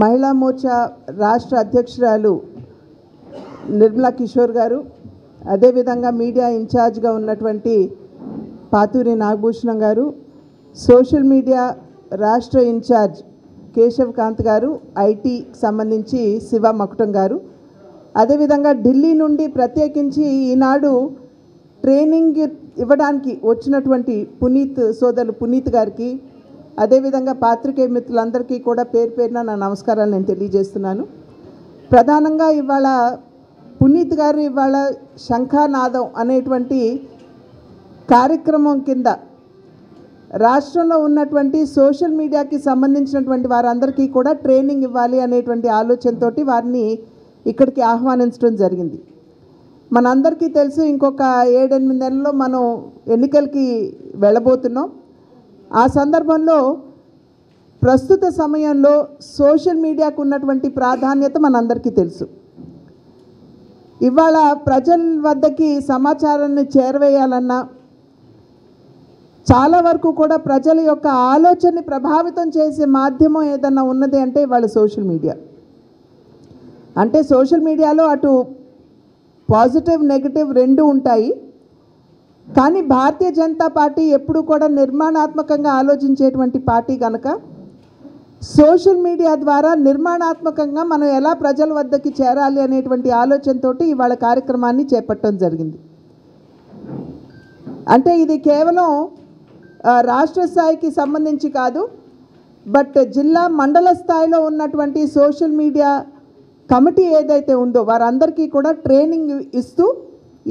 మహిళా మోర్చా రాష్ట్ర అధ్యక్షురాలు నిర్మలా కిషోర్ గారు అదేవిధంగా మీడియా ఇన్ఛార్జ్గా ఉన్నటువంటి పాతూరి నాగభూషణం గారు సోషల్ మీడియా రాష్ట్ర ఇన్ఛార్జ్ కేశవ్ కాంత్ గారు ఐటీ సంబంధించి శివ మకుటం గారు. అదేవిధంగా ఢిల్లీ నుండి ప్రత్యేకించి ఈనాడు ట్రైనింగ్ ఇవ్వడానికి వచ్చినటువంటి పునీత్ సోదరులు పునీత్ గారికి అదేవిధంగా పాత్రికేయ మిత్రులందరికీ కూడా పేరు పేరున నా నమస్కారాలు నేను తెలియజేస్తున్నాను. ప్రధానంగా ఇవాళ పునీత్ గారు ఇవాళ శంఖానాదం అనేటువంటి కార్యక్రమం కింద రాష్ట్రంలో ఉన్నటువంటి సోషల్ మీడియాకి సంబంధించినటువంటి వారందరికీ కూడా ట్రైనింగ్ ఇవ్వాలి అనేటువంటి ఆలోచనతోటి వారిని ఇక్కడికి ఆహ్వానించడం జరిగింది. మనందరికీ తెలుసు ఇంకొక ఏడెనిమిది నెలల్లో మనం ఎన్నికలకి వెళ్ళబోతున్నాం. ఆ సందర్భంలో ప్రస్తుత సమయంలో సోషల్ మీడియాకు ఉన్నటువంటి ప్రాధాన్యత మనందరికీ తెలుసు. ఇవాళ ప్రజల వద్దకి సమాచారాన్ని చేరవేయాలన్నా చాలా వరకు కూడా ప్రజల యొక్క ఆలోచనని ప్రభావితం చేసే మాధ్యమం ఏదన్నా ఉన్నది అంటే ఇవాళ సోషల్ మీడియా. అంటే సోషల్ మీడియాలో అటు పాజిటివ్ నెగిటివ్ రెండు ఉంటాయి. కానీ భారతీయ జనతా పార్టీ ఎప్పుడు కూడా నిర్మాణాత్మకంగా ఆలోచించేటువంటి పార్టీ కనుక సోషల్ మీడియా ద్వారా నిర్మాణాత్మకంగా మనం ఎలా ప్రజల వద్దకి చేరాలి అనేటువంటి ఆలోచనతోటి ఇవాళ కార్యక్రమాన్ని చేపట్టడం జరిగింది. అంటే ఇది కేవలం రాష్ట్ర స్థాయికి సంబంధించి కాదు బట్ జిల్లా మండల స్థాయిలో ఉన్నటువంటి సోషల్ మీడియా కమిటీ ఏదైతే ఉందో వారందరికీ కూడా ట్రైనింగ్ ఇస్తూ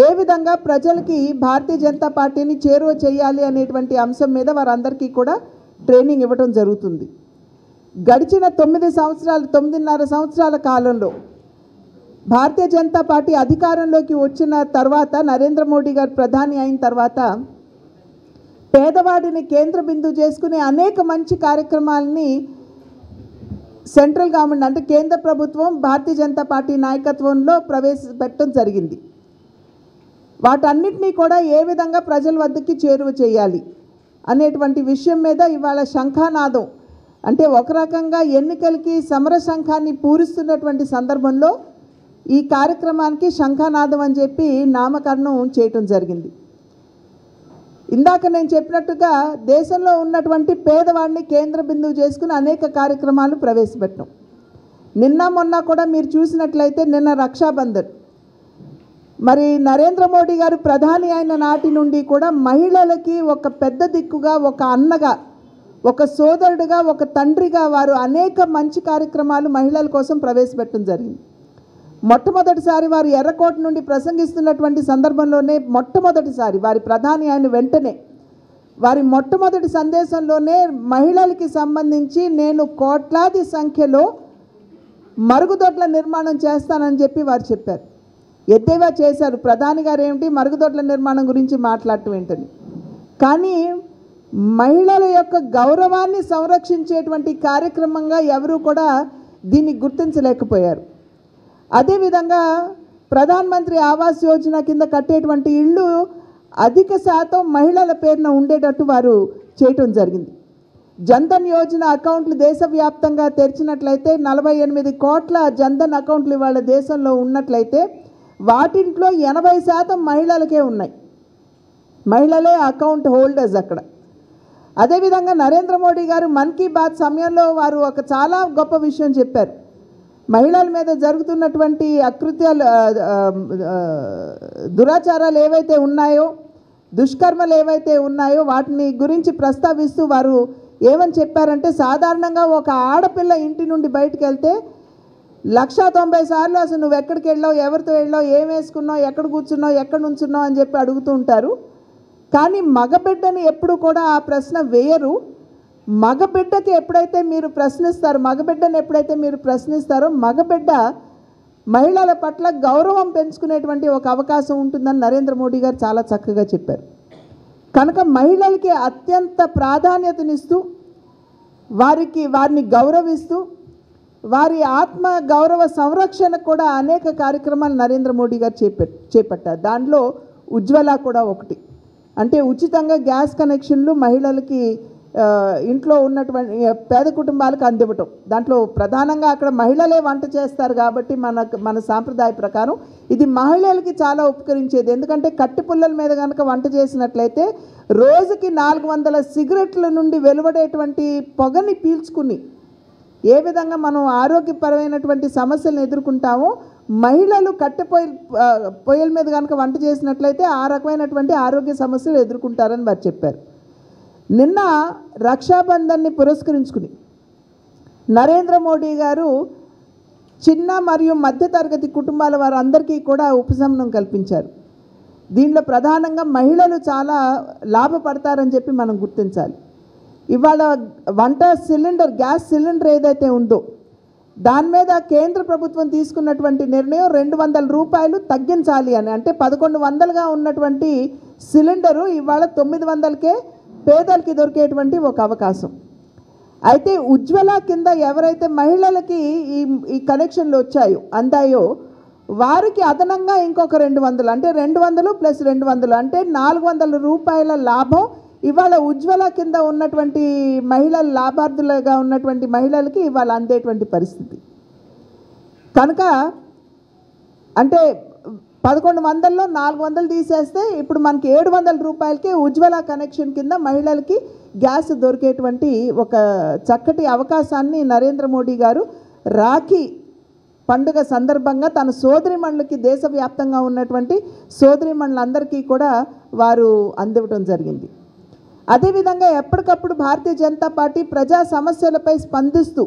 ఏ విధంగా ప్రజలకి భారతీయ జనతా పార్టీని చేరువ చేయాలి అనేటువంటి అంశం మీద వారందరికీ కూడా ట్రైనింగ్ ఇవ్వడం జరుగుతుంది. గడిచిన తొమ్మిది సంవత్సరాలు తొమ్మిదిన్నర సంవత్సరాల కాలంలో భారతీయ జనతా పార్టీ అధికారంలోకి వచ్చిన తర్వాత నరేంద్ర మోడీ గారు ప్రధాని అయిన తర్వాత పేదవాడిని కేంద్ర బిందువు చేసుకునే అనేక మంచి కార్యక్రమాలని సెంట్రల్ గవర్నమెంట్ అంటే కేంద్ర ప్రభుత్వం భారతీయ జనతా పార్టీ నాయకత్వంలో ప్రవేశపెట్టడం జరిగింది. వాటన్నిటినీ కూడా ఏ విధంగా ప్రజల వద్దకి చేరువ చేయాలి అనేటువంటి విషయం మీద ఇవాళ శంఖానాదం. అంటే ఒక రకంగా ఎన్నికలకి సమర శంఖాన్ని పూరిస్తున్నటువంటి సందర్భంలో ఈ కార్యక్రమానికి శంఖానాదం అని చెప్పి నామకరణం చేయటం జరిగింది. ఇందాక నేను చెప్పినట్టుగా దేశంలో ఉన్నటువంటి పేదవాడిని కేంద్ర బిందువు చేసుకుని అనేక కార్యక్రమాలు ప్రవేశపెట్టాం. నిన్న మొన్న కూడా మీరు చూసినట్లయితే నిన్న రక్షాబంధన్ మరి నరేంద్ర మోడీ గారు ప్రధాని అయిన నాటి నుండి కూడా మహిళలకి ఒక పెద్ద దిక్కుగా ఒక అన్నగా ఒక సోదరుడిగా ఒక తండ్రిగా వారు అనేక మంచి కార్యక్రమాలు మహిళల కోసం ప్రవేశపెట్టడం జరిగింది. మొట్టమొదటిసారి వారు ఎర్రకోట నుండి ప్రసంగిస్తున్నటువంటి సందర్భంలోనే మొట్టమొదటిసారి వారి ప్రధాని ఆయన వెంటనే వారి మొట్టమొదటి సందేశంలోనే మహిళలకి సంబంధించి నేను కోట్లాది సంఖ్యలో మరుగుదొడ్ల నిర్మాణం చేస్తానని చెప్పి వారు చెప్పారు. ఎద్దేవా చేశారు. ప్రధాని గారు ఏమిటి? మరుగుదొడ్ల నిర్మాణం గురించి మాట్లాడటం ఏంటని. కానీ మహిళల యొక్క గౌరవాన్ని సంరక్షించేటువంటి కార్యక్రమంగా ఎవరూ కూడా దీన్ని గుర్తించలేకపోయారు. అదేవిధంగా ప్రధాన మంత్రి ఆవాస్ యోజన కింద కట్టేటువంటి ఇళ్ళు అధిక శాతం మహిళల పేరున ఉండేటట్టు వారు చేయటం జరిగింది. జన్ధన్ యోజన అకౌంట్లు దేశవ్యాప్తంగా తెరిచినట్లయితే నలభై ఎనిమిది కోట్ల జన్ధన్ అకౌంట్లు ఇవాళ దేశంలో ఉన్నట్లయితే వాటింట్లో ఎనభై శాతం మహిళలకే ఉన్నాయి. మహిళలే అకౌంట్ హోల్డర్స్ అక్కడ. అదేవిధంగా నరేంద్ర మోడీ గారు మన్ కీ బాత్ సమయంలో వారు ఒక చాలా గొప్ప విషయం చెప్పారు. మహిళల మీద జరుగుతున్నటువంటి అకృత్యాలు దురాచారాలు ఏవైతే ఉన్నాయో దుష్కర్మలు ఏవైతే ఉన్నాయో వాటిని గురించి ప్రస్తావిస్తూ వారు ఏమని చెప్పారంటే సాధారణంగా ఒక ఆడపిల్ల ఇంటి నుండి బయటకు వెళ్తే లక్షా తొంభై సార్లు అసలు నువ్వు ఎక్కడికి వెళ్ళావు ఎవరితో వెళ్ళావు ఏం వేసుకున్నావు ఎక్కడ కూర్చున్నావు ఎక్కడ నుంచున్నావు అని చెప్పి అడుగుతూ ఉంటారు. కానీ మగబిడ్డని ఎప్పుడు కూడా ఆ ప్రశ్న వేయరు. మగబిడ్డకి ఎప్పుడైతే మీరు ప్రశ్నిస్తారో మగబిడ్డని ఎప్పుడైతే మీరు ప్రశ్నిస్తారో మగబిడ్డ మహిళల పట్ల గౌరవం పెంచుకునేటువంటి ఒక అవకాశం ఉంటుందని నరేంద్ర మోడీ గారు చాలా చక్కగా చెప్పారు. కనుక మహిళలకి అత్యంత ప్రాధాన్యతనిస్తూ వారికి వారిని గౌరవిస్తూ వారి ఆత్మ గౌరవ సంరక్షణ కూడా అనేక కార్యక్రమాలు నరేంద్ర మోడీ గారు చేపె చేపట్టారు. దానిలో ఉజ్వల కూడా ఒకటి. అంటే ఉచితంగా గ్యాస్ కనెక్షన్లు మహిళలకి ఇంట్లో ఉన్నటువంటి పేద కుటుంబాలకు అందివ్వటం. దాంట్లో ప్రధానంగా అక్కడ మహిళలే వంట చేస్తారు కాబట్టి మన మన సాంప్రదాయ ప్రకారం ఇది మహిళలకి చాలా ఉపకరించేది. ఎందుకంటే కట్టి పుల్లల మీద కనుక వంట చేసినట్లయితే రోజుకి నాలుగు వందల సిగరెట్ల నుండి వెలువడేటువంటి పొగని పీల్చుకుని ఏ విధంగా మనం ఆరోగ్యపరమైనటువంటి సమస్యలను ఎదుర్కొంటామో మహిళలు కట్టె పొయ్యి పొయ్యిల మీద కనుక వంట చేసినట్లయితే ఆ రకమైనటువంటి ఆరోగ్య సమస్యలు ఎదుర్కొంటారని వారు చెప్పారు. నిన్న రక్షాబంధన్ని పురస్కరించుకుని నరేంద్ర మోడీ గారు చిన్న మరియు మధ్యతరగతి కుటుంబాల వారందరికీ కూడా ఉపశమనం కల్పించారు. దీనిలో ప్రధానంగా మహిళలు చాలా లాభపడతారని చెప్పి మనం గుర్తించాలి. ఇవాళ వంట సిలిండర్ గ్యాస్ సిలిండర్ ఏదైతే ఉందో దాని మీద కేంద్ర ప్రభుత్వం తీసుకున్నటువంటి నిర్ణయం రెండు వందల రూపాయలు తగ్గించాలి అని. అంటే పదకొండు వందలుగా ఉన్నటువంటి సిలిండరు ఇవాళ తొమ్మిది వందలకే పేదలకి దొరికేటువంటి ఒక అవకాశం. అయితే ఉజ్వల కింద ఎవరైతే మహిళలకి ఈ ఈ కనెక్షన్లు వచ్చాయో అందాయో వారికి అదనంగా ఇంకొక రెండు వందలు అంటే రెండు వందలు ప్లస్ రెండు వందలు అంటే నాలుగు వందల రూపాయల లాభం ఇవాళ ఉజ్వల కింద ఉన్నటువంటి మహిళల లాభార్థులుగా ఉన్నటువంటి మహిళలకి ఇవాళ అందేటువంటి పరిస్థితి. కనుక అంటే పదకొండు వందల్లో నాలుగు వందలు తీసేస్తే ఇప్పుడు మనకి ఏడు వందల రూపాయలకే ఉజ్వల కనెక్షన్ కింద మహిళలకి గ్యాస్ దొరికేటువంటి ఒక చక్కటి అవకాశాన్ని నరేంద్ర మోడీ గారు రాఖీ పండుగ సందర్భంగా తన సోదరిమణులకి దేశవ్యాప్తంగా ఉన్నటువంటి సోదరిమణులందరికీ కూడా వారు అందివ్వటం జరిగింది. అదేవిధంగా ఎప్పటికప్పుడు భారతీయ జనతా పార్టీ ప్రజా సమస్యలపై స్పందిస్తూ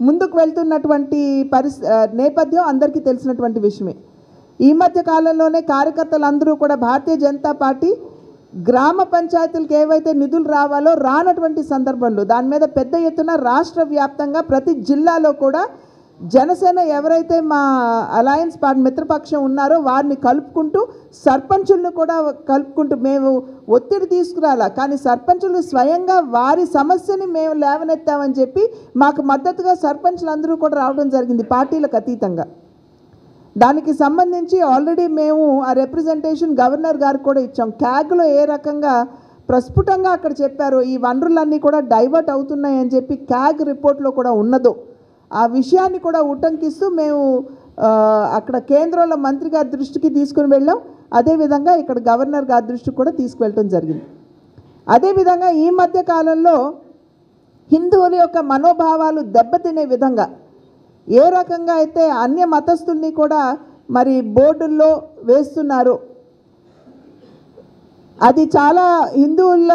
ముందుకు వెళ్తున్నటువంటి పరిస్ నేపథ్యం అందరికీ తెలిసినటువంటి విషయమే. ఈ మధ్య కాలంలోనే కార్యకర్తలు అందరూ కూడా భారతీయ జనతా పార్టీ గ్రామ పంచాయతీలకు ఏవైతే నిధులు రావాలో రానటువంటి సందర్భంలో దాని మీద పెద్ద ఎత్తున రాష్ట్ర వ్యాప్తంగా ప్రతి జిల్లాలో కూడా జనసేన ఎవరైతే మా అలయన్స్ పార్టీ మిత్రపక్షం ఉన్నారో వారిని కలుపుకుంటూ సర్పంచులను కూడా కలుపుకుంటూ మేము ఒత్తిడి తీసుకురాలా. కానీ సర్పంచులు స్వయంగా వారి సమస్యని మేము లేవనెత్తామని చెప్పి మాకు మద్దతుగా సర్పంచులు అందరూ కూడా రావడం జరిగింది పార్టీలకు అతీతంగా. దానికి సంబంధించి ఆల్రెడీ మేము ఆ రిప్రజెంటేషన్ గవర్నర్ గారికి కూడా ఇచ్చాం. క్యాగ్లో ఏ రకంగా ప్రస్ఫుటంగా అక్కడ చెప్పారు ఈ వనరులన్నీ కూడా డైవర్ట్ అవుతున్నాయని చెప్పి క్యాగ్ రిపోర్ట్లో కూడా ఉన్నదో ఆ విషయాన్ని కూడా ఉటంకిస్తూ మేము అక్కడ కేంద్రంలో మంత్రి గారి దృష్టికి తీసుకుని వెళ్ళాం. అదేవిధంగా ఇక్కడ గవర్నర్ గారి దృష్టికి కూడా తీసుకువెళ్ళటం జరిగింది. అదేవిధంగా ఈ మధ్య కాలంలో హిందువుల యొక్క మనోభావాలు దెబ్బతినే విధంగా ఏ రకంగా అయితే అన్య మతస్థుల్ని కూడా మరి బోర్డుల్లో వేస్తున్నారు. అది చాలా హిందువుల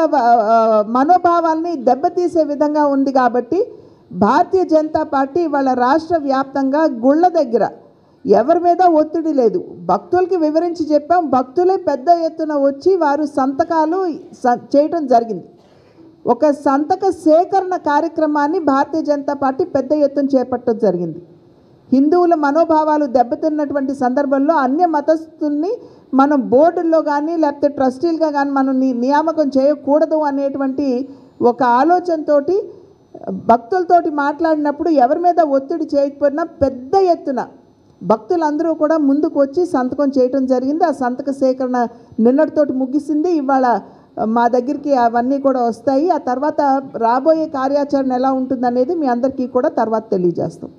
మనోభావాల్ని దెబ్బతీసే విధంగా ఉంది కాబట్టి భారతీయ జనతా పార్టీ వాళ్ళ రాష్ట్ర వ్యాప్తంగా గుళ్ళ దగ్గర ఎవరి మీద ఒత్తిడి లేదు. భక్తులకి వివరించి చెప్పాం. భక్తులే పెద్ద ఎత్తున వచ్చి వారు సంతకాలు స- చేయటం జరిగింది. ఒక సంతక సేకరణ కార్యక్రమాన్ని భారతీయ జనతా పార్టీ పెద్ద ఎత్తున చేపట్టడం జరిగింది. హిందువుల మనోభావాలు దెబ్బతిన్నటువంటి సందర్భంలో అన్య మతస్థుల్ని మనం బోర్డుల్లో కానీ లేకపోతే ట్రస్టీలుగా కానీ మనం నియామకం చేయకూడదు అనేటువంటి ఒక ఆలోచనతోటి భక్తులతోటి మాట్లాడినప్పుడు ఎవరి మీద ఒత్తిడి చేయకపోయినా పెద్ద ఎత్తున భక్తులందరూ కూడా ముందుకు వచ్చి సంతకం చేయటం జరిగింది. ఆ సంతక సేకరణ నిన్నటితోటి ముగిసింది. ఇవాళ మా దగ్గరికి అవన్నీ కూడా వస్తాయి. ఆ తర్వాత రాబోయే కార్యాచరణ ఎలా ఉంటుందనేది మీ అందరికీ కూడా తర్వాత తెలియజేస్తాం.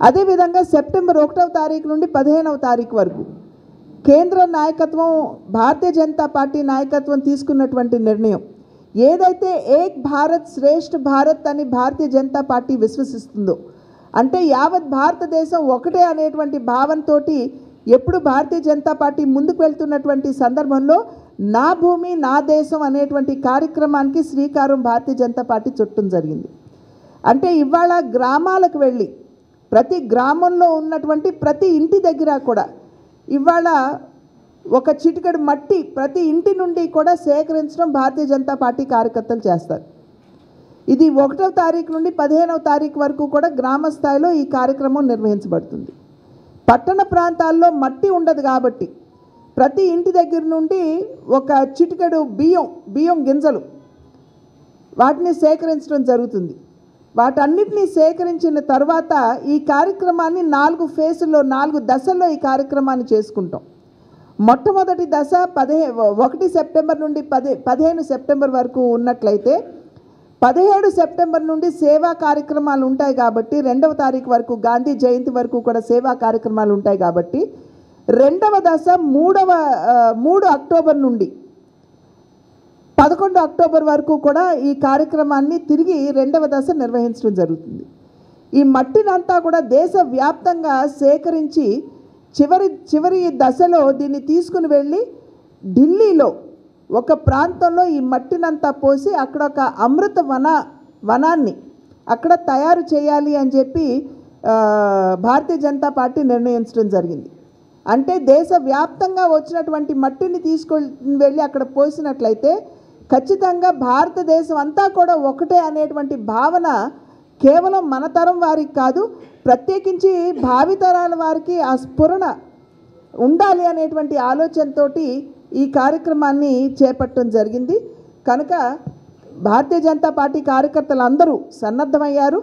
అదేవిధంగా సెప్టెంబర్ ఒకటవ తారీఖు నుండి పదిహేనవ తారీఖు వరకు కేంద్ర నాయకత్వం భారతీయ జనతా పార్టీ నాయకత్వం తీసుకున్నటువంటి నిర్ణయం. ఏదైతే ఏక్ భారత్ శ్రేష్ఠ భారత్ అని భారతీయ జనతా పార్టీ విశ్వసిస్తుందో అంటే యావత్ భారతదేశం ఒకటే అనేటువంటి భావంతో ఎప్పుడు భారతీయ జనతా పార్టీ ముందుకు వెళ్తున్నటువంటి సందర్భంలో నా భూమి నా దేశం అనేటువంటి కార్యక్రమానికి శ్రీకారం భారతీయ జనతా పార్టీ చుట్టం జరిగింది. అంటే ఇవాళ గ్రామాలకు వెళ్ళి ప్రతి గ్రామంలో ఉన్నటువంటి ప్రతి ఇంటి దగ్గర కూడా ఇవాళ ఒక చిటికెడు మట్టి ప్రతి ఇంటి నుండి కూడా సేకరించడం భారతీయ జనతా పార్టీ కార్యకర్తలు చేస్తారు. ఇది ఒకటవ తారీఖు నుండి పదిహేనవ తారీఖు వరకు కూడా గ్రామ స్థాయిలో ఈ కార్యక్రమం నిర్వహించబడుతుంది. పట్టణ ప్రాంతాల్లో మట్టి ఉండదు కాబట్టి ప్రతి ఇంటి దగ్గర నుండి ఒక చిటికెడు బియ్యం బియ్యం గింజలు వాటిని సేకరించడం జరుగుతుంది. వాటన్నిటిని సేకరించిన తర్వాత ఈ కార్యక్రమాన్ని నాలుగు ఫేసుల్లో నాలుగు దశల్లో ఈ కార్యక్రమాన్ని చేసుకుంటాం. మొట్టమొదటి దశ పదిహే ఒకటి సెప్టెంబర్ నుండి పది పదిహేను సెప్టెంబర్ వరకు ఉన్నట్లయితే పదిహేడు సెప్టెంబర్ నుండి సేవా కార్యక్రమాలు ఉంటాయి కాబట్టి రెండవ తారీఖు వరకు గాంధీ జయంతి వరకు కూడా సేవా కార్యక్రమాలు ఉంటాయి కాబట్టి రెండవ దశ మూడవ మూడు అక్టోబర్ నుండి పదకొండు అక్టోబర్ వరకు కూడా ఈ కార్యక్రమాన్ని తిరిగి రెండవ దశ నిర్వహించడం జరుగుతుంది. ఈ మట్టినంతా కూడా దేశవ్యాప్తంగా సేకరించి చివరి చివరి దశలో దీన్ని తీసుకుని వెళ్ళి ఢిల్లీలో ఒక ప్రాంతంలో ఈ మట్టినంతా పోసి అక్కడ ఒక అమృత వన వనాన్ని అక్కడ తయారు చేయాలి అని చెప్పి భారతీయ జనతా పార్టీ నిర్ణయించడం జరిగింది. అంటే దేశవ్యాప్తంగా వచ్చినటువంటి మట్టిని తీసుకొని వెళ్ళి అక్కడ పోసినట్లయితే ఖచ్చితంగా భారతదేశం అంతా కూడా ఒకటే అనేటువంటి భావన కేవలం మన తరం వారికి కాదు ప్రత్యేకించి భావితరాల వారికి ఆ స్ఫురణ ఉండాలి అనేటువంటి ఆలోచనతోటి ఈ కార్యక్రమాన్ని చేపట్టడం జరిగింది. కనుక భారతీయ జనతా పార్టీ కార్యకర్తలు అందరూ సన్నద్ధమయ్యారు.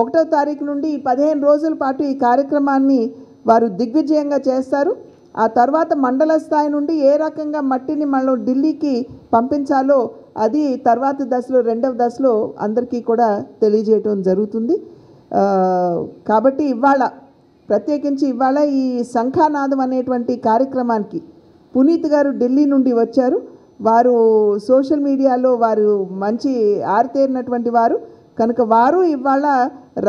ఒకటో తారీఖు నుండి పదిహేను రోజుల పాటు ఈ కార్యక్రమాన్ని వారు దిగ్విజయంగా చేస్తారు. ఆ తర్వాత మండల స్థాయి నుండి ఏ రకంగా మట్టిని మనం ఢిల్లీకి పంపించాలో అది తర్వాత దశలో రెండవ దశలో అందరికీ కూడా తెలియజేయటం జరుగుతుంది. కాబట్టి ఇవాళ ప్రత్యేకించి ఇవాళ ఈ శంఖానాదం అనేటువంటి కార్యక్రమానికి పునీత్ గారు ఢిల్లీ నుండి వచ్చారు. వారు సోషల్ మీడియాలో వారు మంచి ఆరితేరినటువంటి వారు. కనుక వారు ఇవాళ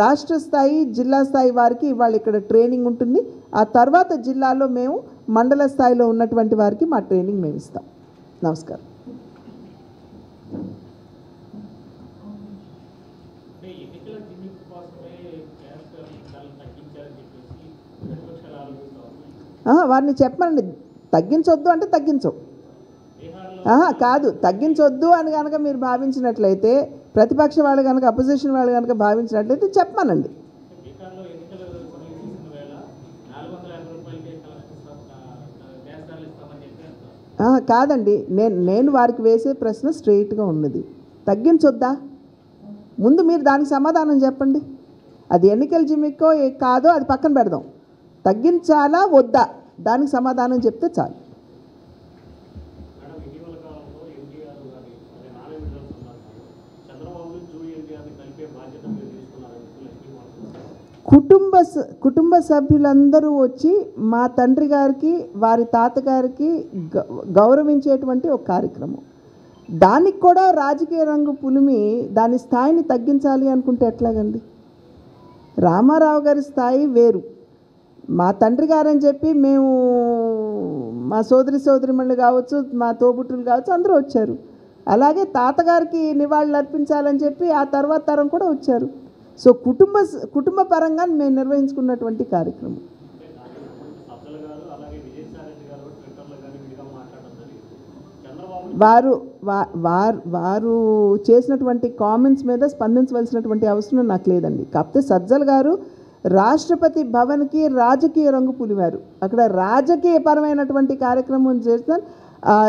రాష్ట్ర స్థాయి జిల్లా స్థాయి వారికి ఇవాళ ఇక్కడ ట్రైనింగ్ ఉంటుంది. ఆ తర్వాత జిల్లాలో మేము మండల స్థాయిలో ఉన్నటువంటి వారికి మా ట్రైనింగ్ మేము ఇస్తాం. నమస్కారం. వారిని చెప్పండి తగ్గించొద్దు అంటే తగ్గించవు ఆహా కాదు తగ్గించొద్దు అని కనుక మీరు భావించినట్లయితే ప్రతిపక్ష వాళ్ళు కనుక అపోజిషన్ వాళ్ళు కనుక భావించినట్లయితే చెప్పమనండి. కాదండి. నేను నేను వారికి వేసే ప్రశ్న స్ట్రెయిట్గా ఉన్నది. తగ్గించొద్దా? ముందు మీరు దానికి సమాధానం చెప్పండి. అది ఎన్నికల జిమ్మిక్కో ఏ- కాదో అది పక్కన పెడదాం. తగ్గించాలా వద్దా? దానికి సమాధానం చెప్తే చాలు. కుటుంబ కుటుంబ సభ్యులందరూ వచ్చి మా తండ్రి గారికి వారి తాతగారికి గ- గౌరవించేటువంటి ఒక కార్యక్రమం. దానికి కూడా రాజకీయ రంగు పులిమి దాని స్థాయిని తగ్గించాలి అనుకుంటే ఎట్లాగండి? రామారావు గారి స్థాయి వేరు. మా తండ్రి గారని చెప్పి మేము మా సోదరి సోదరిమణులు కావచ్చు మా తోబుట్టులు కావచ్చు అందరూ వచ్చారు. అలాగే తాతగారికి నివాళులు అర్పించాలని చెప్పి ఆ తర్వాత తరం కూడా వచ్చారు. సో కుటుంబ స- కుటుంబ పరంగా మేము నిర్వహించుకున్నటువంటి కార్యక్రమం. వారు వారు వారు చేసినటువంటి కామెంట్స్ మీద స్పందించవలసినటువంటి అవసరం నాకు లేదండి. కాకపోతే సజ్జల్ గారు రాష్ట్రపతి భవన్కి రాజకీయ రంగు పులివారు. అక్కడ రాజకీయపరమైనటువంటి కార్యక్రమం చేస్తారు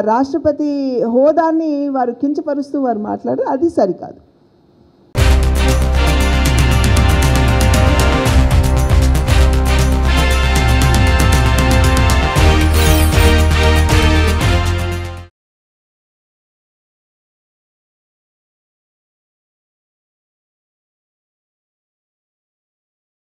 రాష్ట్రపతి హోదాన్ని వారు కించపరుస్తూ వారు మాట్లాడారు. అది సరికాదు.